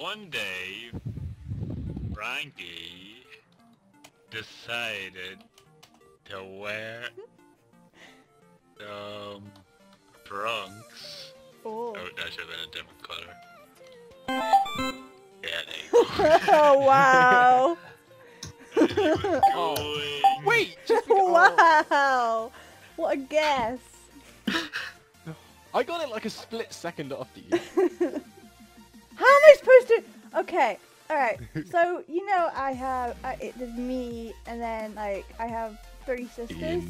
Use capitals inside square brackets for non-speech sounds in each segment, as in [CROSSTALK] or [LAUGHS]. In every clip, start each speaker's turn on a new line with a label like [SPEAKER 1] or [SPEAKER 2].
[SPEAKER 1] one day, Frankie decided to wear some trunks.
[SPEAKER 2] Oh.
[SPEAKER 1] Oh, that should have been a different color. Yeah, there you go. [LAUGHS]
[SPEAKER 2] oh wow!
[SPEAKER 1] And he was [LAUGHS]
[SPEAKER 3] Oh. Wait, just oh,
[SPEAKER 2] wow! What a guess! [LAUGHS]
[SPEAKER 3] I got it like a split second after you.
[SPEAKER 2] How am I supposed to? Okay, all right. [LAUGHS] So you know, I have I, it, there's me, and then like I have three sisters.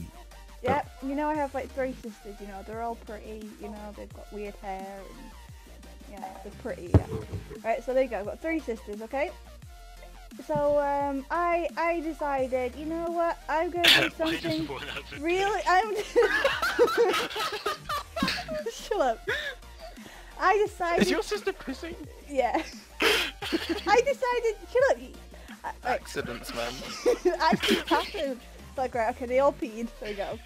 [SPEAKER 2] Yep. You know, I have like three sisters. You know, they're all pretty. You know, they've got weird hair and yeah, they're pretty. Yeah. Right. So there you go. I've got three sisters. Okay. So um, I I decided. You know what? I'm gonna do [COUGHS] something.
[SPEAKER 1] one out of
[SPEAKER 2] Really? I'm. [LAUGHS] Shut up. I decided.
[SPEAKER 3] Is your sister pissing?
[SPEAKER 2] Yeah. [LAUGHS] I decided. You- I- I-
[SPEAKER 4] Accidents, man. [LAUGHS]
[SPEAKER 2] actually happened. Like, right, okay, they all peed. There you go.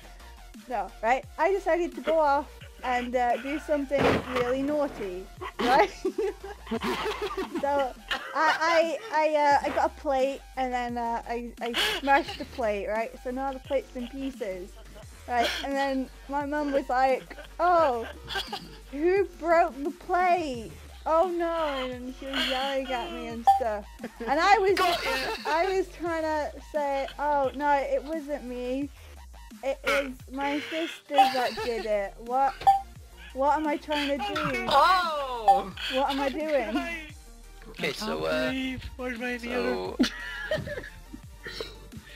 [SPEAKER 2] No, right? I decided to go off and uh, do something really naughty, right? [LAUGHS] so I I I, uh, I got a plate and then uh, I I smashed the plate, right? So now the plate's in pieces, right? And then my mum was like, "Oh, who broke the plate?" Oh no! And she was yelling at me and stuff. And I was I was trying to say, "Oh no, it wasn't me. It is my sister that did it. What what am I trying to do?
[SPEAKER 5] Oh!
[SPEAKER 2] What am I doing?"
[SPEAKER 4] Okay, so, uh,
[SPEAKER 1] Where's my
[SPEAKER 4] so...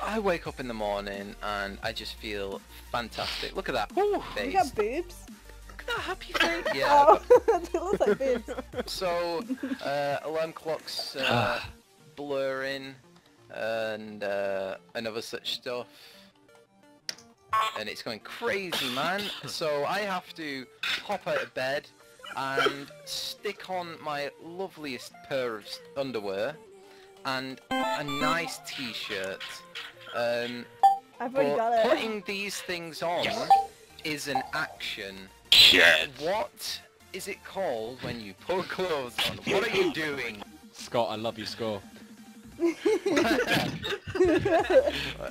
[SPEAKER 4] I wake up in the morning and I just feel fantastic. Look at that
[SPEAKER 2] You
[SPEAKER 4] face.
[SPEAKER 2] got boobs?
[SPEAKER 4] Look at that happy face. [LAUGHS] Yeah,
[SPEAKER 2] Oh, [LAUGHS] it looks like boobs. [LAUGHS]
[SPEAKER 4] so, uh, alarm clocks uh, [SIGHS] blurring and uh, another such stuff. And it's going crazy, man. [COUGHS] So I have to hop out of bed and stick on my loveliest pair of underwear and a nice t-shirt. Um,
[SPEAKER 2] I've already got it.
[SPEAKER 4] putting these things on is an action.
[SPEAKER 1] Shit.
[SPEAKER 4] What is it called when you put clothes on? [LAUGHS] What are you doing?
[SPEAKER 3] Scott, I love your score. [LAUGHS]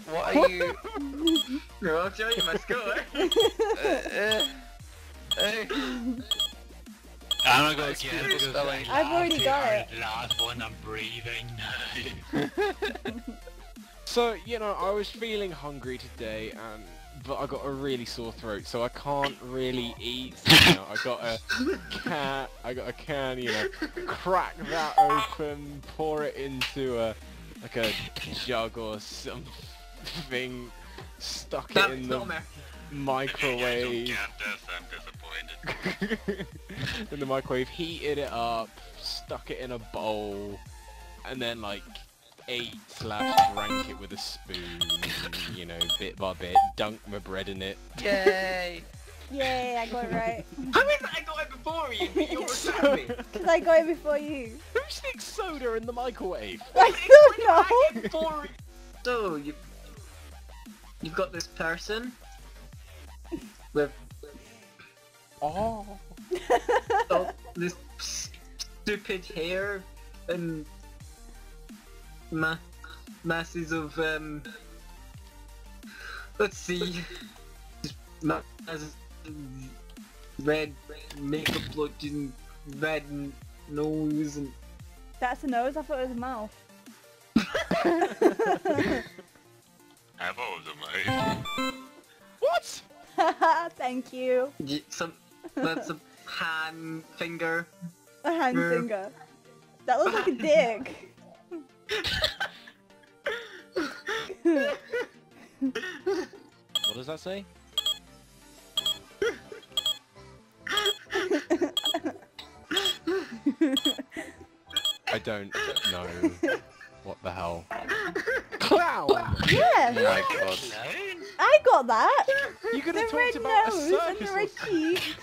[SPEAKER 4] What are you? [LAUGHS]
[SPEAKER 5] No, I'll show you my score.
[SPEAKER 4] Uh, uh, uh,
[SPEAKER 1] I'm gonna go
[SPEAKER 4] That's
[SPEAKER 1] again because. I
[SPEAKER 2] I've already
[SPEAKER 1] laughed
[SPEAKER 2] got
[SPEAKER 1] here. Last one, I'm breathing.
[SPEAKER 3] So, you know, I was feeling hungry today, and but I got a really sore throat, so I can't really eat. So, [LAUGHS] you know, I got a can, I got a can, you know, crack that open, pour it into a like a jug or something, stuck it in the
[SPEAKER 5] American.
[SPEAKER 1] I don't
[SPEAKER 3] microwave.
[SPEAKER 1] get this, I'm disappointed. [LAUGHS]
[SPEAKER 3] in the microwave, heated it up, stuck it in a bowl, and then like ate slash drank it with a spoon, you know, bit by bit, dunked my bread in it.
[SPEAKER 4] yay! [LAUGHS]
[SPEAKER 2] Yay, I got it right.
[SPEAKER 5] I mean, I got it before you, but you're before me?
[SPEAKER 2] Because I got it before you.
[SPEAKER 3] Who sticks soda in the microwave? [LAUGHS]
[SPEAKER 2] I don't
[SPEAKER 5] I
[SPEAKER 2] know.
[SPEAKER 5] get before you. So, you, you've got this person with
[SPEAKER 3] Oh. [LAUGHS]
[SPEAKER 5] oh, this stupid hair and ma masses of um. Let's see, just ma- masses of red makeup looking red n- nose and
[SPEAKER 2] That's a nose, I thought it was a mouth. [LAUGHS]
[SPEAKER 1] I thought it was a mouth.
[SPEAKER 3] What? [LAUGHS]
[SPEAKER 2] Thank you.
[SPEAKER 5] y- some that's a hand finger.
[SPEAKER 2] A hand finger. That looks like a dick.
[SPEAKER 3] What does that say? I don't know. What the hell? Clown!
[SPEAKER 2] yeah,
[SPEAKER 4] My god.
[SPEAKER 2] I got that.
[SPEAKER 3] You could
[SPEAKER 2] the
[SPEAKER 3] have
[SPEAKER 2] red
[SPEAKER 3] talked about a
[SPEAKER 2] nose and the red
[SPEAKER 3] something.
[SPEAKER 2] cheeks.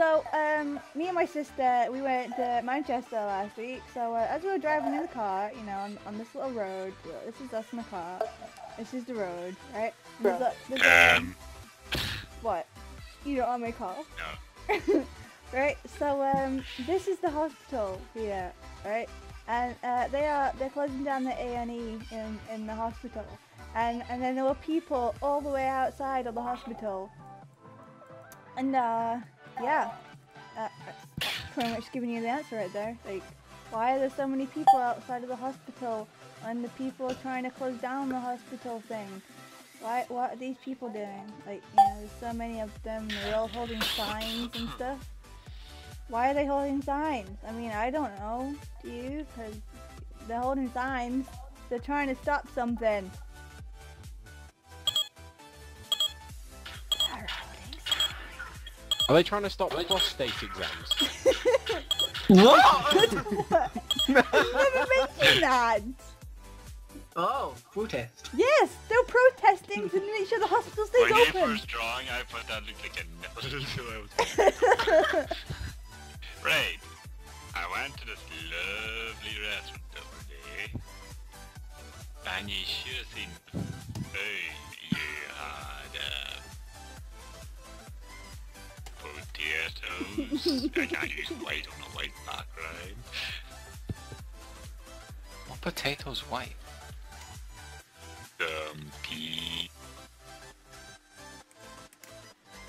[SPEAKER 2] Right. So, um, me and my sister, we went to Manchester last week. So, uh, as we were driving in the car, you know, on, on this little road, this is us in the car. This is the road, right? There's a, there's a-
[SPEAKER 1] Um,
[SPEAKER 2] what? You don't want my car?
[SPEAKER 1] no. [LAUGHS]
[SPEAKER 2] Right. So um, this is the hospital here, right? And uh, they are they're closing down the A and E in in the hospital, and and then there were people all the way outside of the hospital. And uh, yeah, uh, that's pretty much giving you the answer right there. Like, why are there so many people outside of the hospital when the people are trying to close down the hospital thing? Why, what are these people doing? Like, you know, there's so many of them, they're all holding signs and stuff. Why are they holding signs? I mean, I don't know. Do you? Because they're holding signs. They're trying to stop something.
[SPEAKER 3] Are they trying to stop prostate exams? [LAUGHS]
[SPEAKER 5] What? [LAUGHS] [LAUGHS]
[SPEAKER 2] Never mentioned that!
[SPEAKER 5] oh, protest.
[SPEAKER 2] Yes, they're protesting to make sure the hospital stays
[SPEAKER 1] When you
[SPEAKER 2] open.
[SPEAKER 1] first drawing, I thought that looked like a nipple, so I was... Right. I went to this lovely restaurant the other day. And you should have seen... Hey, Potatoes. I can't use white on a white background.
[SPEAKER 4] What potatoes white?
[SPEAKER 1] Some pea.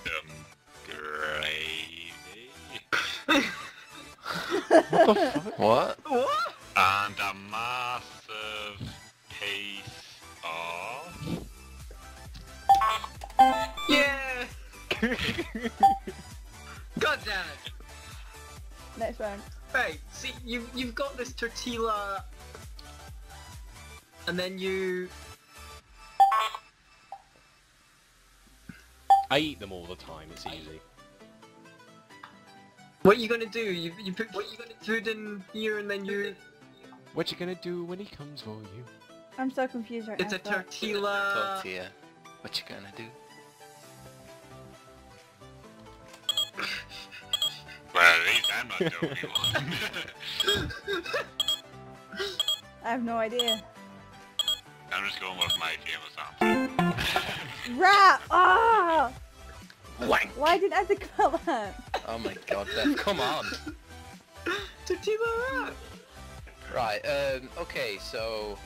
[SPEAKER 1] Some gravy. [LAUGHS]
[SPEAKER 3] what the fuck?
[SPEAKER 4] What?
[SPEAKER 5] What?
[SPEAKER 1] And a massive piece of...
[SPEAKER 5] Yeah! [LAUGHS] God damn it!
[SPEAKER 2] Next round.
[SPEAKER 5] Right, see, you, you've got this tortilla... And then you...
[SPEAKER 3] I eat them all the time, it's easy.
[SPEAKER 5] What you gonna do? You, you put what you gonna food in here and then you...
[SPEAKER 3] What you gonna do when he comes for you?
[SPEAKER 2] I'm so confused right
[SPEAKER 5] It's
[SPEAKER 2] now.
[SPEAKER 5] a tortilla...
[SPEAKER 4] Tortilla. What you gonna do?
[SPEAKER 1] I'm not the only. [LAUGHS]
[SPEAKER 2] I have no idea.
[SPEAKER 1] I'm just going with my famous answer.
[SPEAKER 2] Rat! Ah!
[SPEAKER 4] Wank!
[SPEAKER 2] Why did I have to come out? [LAUGHS]
[SPEAKER 4] Oh my god, Beth, come on!
[SPEAKER 5] tortilla wrap!
[SPEAKER 4] Right, um, okay, so...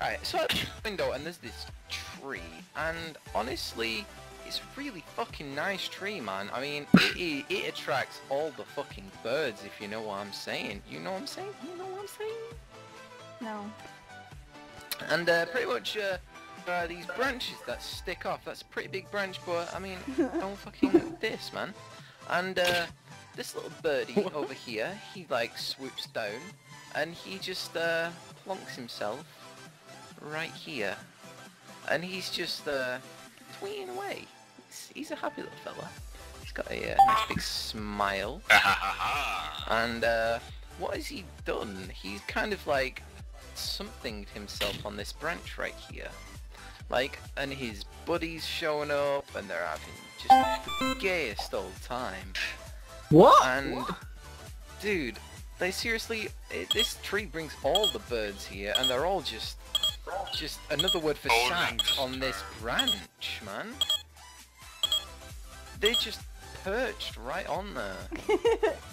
[SPEAKER 4] Right, so at the window and there's this tree, and honestly, it's a really fucking nice tree, man. I mean, it, it, it attracts all the fucking birds, if you know what I'm saying. You know what I'm saying? You know what I'm saying?
[SPEAKER 2] No.
[SPEAKER 4] And uh, pretty much uh, uh, these branches that stick off, that's a pretty big branch, but I mean, [LAUGHS] don't fucking this, man. And uh, this little birdie over here, he like swoops down and he just uh, plonks himself right here. And he's just uh, tweeting away. He's, he's a happy little fella. He's got a uh, nice big smile. [LAUGHS] And uh, what has he done? He's kind of like something himself on this branch right here. Like, and his buddies showing up and they're having just the gayest old time.
[SPEAKER 5] What?
[SPEAKER 4] And, dude, they seriously, it, this tree brings all the birds here and they're all just, just another word for
[SPEAKER 1] Oh,
[SPEAKER 4] shag on this branch, man. They just perched right on there.
[SPEAKER 5] Oh. [LAUGHS]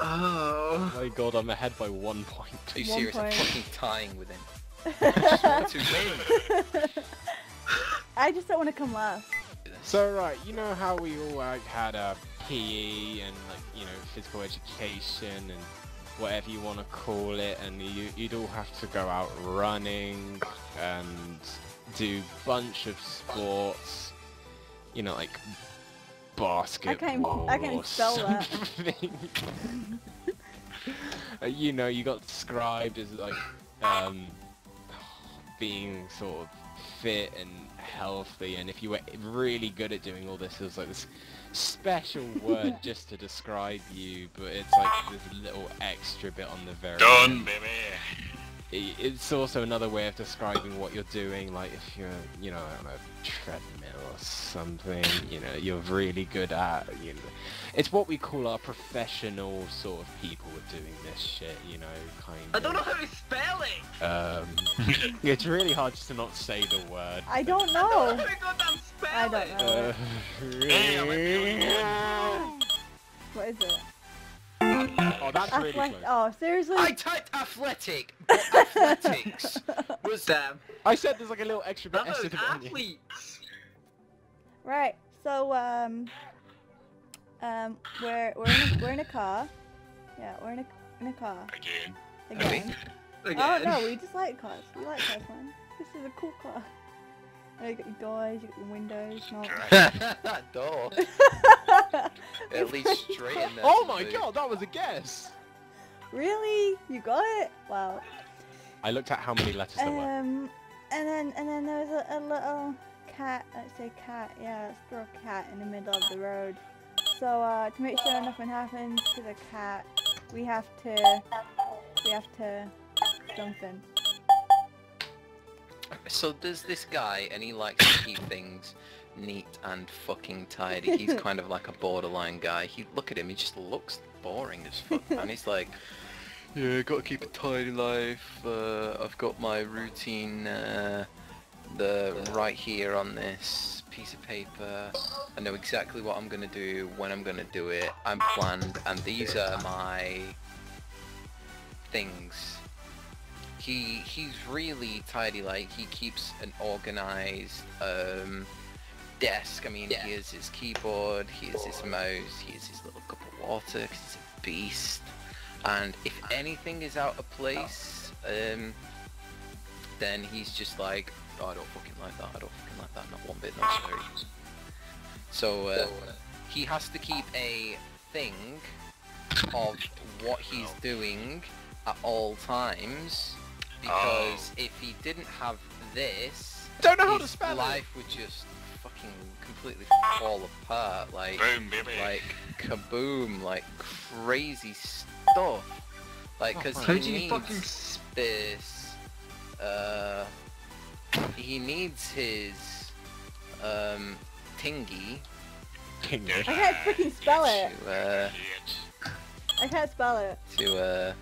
[SPEAKER 3] Oh my god, I'm ahead by one point.
[SPEAKER 4] Are you
[SPEAKER 2] One
[SPEAKER 4] serious? I'm fucking tying with him. [LAUGHS] I just want to win.
[SPEAKER 2] I just don't want to come last.
[SPEAKER 3] So right, you know how we all like had uh, a PE and like you know physical education and whatever you want to call it, and you you'd all have to go out running and do bunch of sports, you know like basketball
[SPEAKER 2] I can't
[SPEAKER 3] or
[SPEAKER 2] spell that.
[SPEAKER 3] something. Uh, [LAUGHS] you know, you got described as like um, being sort of fit and healthy, and if you were really good at doing all this, there's like this special word [LAUGHS] just to describe you, but it's like this little extra bit on the very
[SPEAKER 1] Done,
[SPEAKER 3] end.
[SPEAKER 1] baby!
[SPEAKER 3] It's also another way of describing what you're doing, like if you're, you know, on a treadmill or something, you know, you're really good at, you know. It's what we call our professional sort of people at doing this shit, you know, kind
[SPEAKER 5] I don't know
[SPEAKER 3] of.
[SPEAKER 5] how to spell it!
[SPEAKER 3] Um, [LAUGHS] it's really hard just to not say the word.
[SPEAKER 2] I don't
[SPEAKER 5] I don't know
[SPEAKER 2] know.
[SPEAKER 5] how to goddamn spell
[SPEAKER 2] I don't know.
[SPEAKER 3] Uh,
[SPEAKER 1] Hey, I'm a billion.
[SPEAKER 2] What is it?
[SPEAKER 3] Oh, that's really
[SPEAKER 2] Athlet-
[SPEAKER 3] close.
[SPEAKER 2] oh, seriously?
[SPEAKER 4] I typed athletic, but athletics [LAUGHS] was
[SPEAKER 5] Damn.
[SPEAKER 3] I said there's like a little extra bit
[SPEAKER 5] That was
[SPEAKER 3] in it. on you.
[SPEAKER 5] athletes.
[SPEAKER 2] Right. So um, um, we're we're in a, we're in a car. Yeah, we're in a in a car
[SPEAKER 1] Again.
[SPEAKER 2] again. [LAUGHS]
[SPEAKER 5] Again.
[SPEAKER 2] Oh no, we just like cars. We like cars, man. This is a cool car. Oh, you got your doors, you got your windows, and all that. [LAUGHS] [LAUGHS]
[SPEAKER 4] that door.
[SPEAKER 2] It's
[SPEAKER 4] It leads
[SPEAKER 2] pretty
[SPEAKER 4] straight in there.
[SPEAKER 3] Oh my
[SPEAKER 4] the-
[SPEAKER 3] god, that was a guess!
[SPEAKER 2] Really? You got it? Wow.
[SPEAKER 3] I looked at how many letters there were.
[SPEAKER 2] Um, and then and then there was a, a little cat. Let's say cat. Yeah, let's throw a cat in the middle of the road. So uh, to make sure nothing happens to the cat, we have to we have to something.
[SPEAKER 4] So there's this guy, and he likes to keep things neat and fucking tidy. He's [LAUGHS] kind of like a borderline guy. He look at him, he just looks boring as fuck, and [LAUGHS] he's like, yeah, got to keep a tidy life. Uh, I've got my routine, uh, the right here on this piece of paper. I know exactly what I'm gonna do, when I'm gonna do it. I'm planned, and these are my things he he's really tidy like he keeps an organized um desk i mean he has his keyboard here's his mouse here's his little cup of water 'cause he's a beast and if anything is out of place um then he's just like oh, i don't fucking like that i don't fucking like that not one bit not sorry so uh, he has to keep a thing of what he's doing at all times because if he didn't have this,
[SPEAKER 3] Don't know how to
[SPEAKER 4] his
[SPEAKER 3] spell it.
[SPEAKER 4] life would just fucking completely fall apart. Like,
[SPEAKER 1] Boom, baby.
[SPEAKER 4] like kaboom, like crazy stuff. Like,
[SPEAKER 3] Oh
[SPEAKER 4] cause
[SPEAKER 3] my
[SPEAKER 5] How
[SPEAKER 4] he
[SPEAKER 5] do you
[SPEAKER 4] needs
[SPEAKER 5] fucking s-
[SPEAKER 4] this. Uh, he needs his um tingy
[SPEAKER 3] King.
[SPEAKER 1] Yeah.
[SPEAKER 2] I can't freaking spell it.
[SPEAKER 4] to uh
[SPEAKER 2] I can't spell it.
[SPEAKER 4] to uh.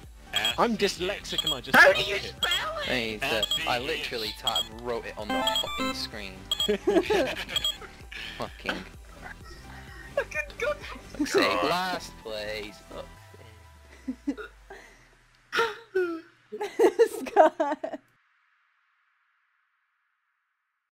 [SPEAKER 3] I'm dyslexic and I just
[SPEAKER 5] How do you
[SPEAKER 3] it.
[SPEAKER 5] spell it?
[SPEAKER 4] Hey, uh, I
[SPEAKER 1] F-E-E-S.
[SPEAKER 4] literally typed, wrote it on the fucking screen. [LAUGHS] Fucking. Like say last place. [LAUGHS]
[SPEAKER 2] Scott.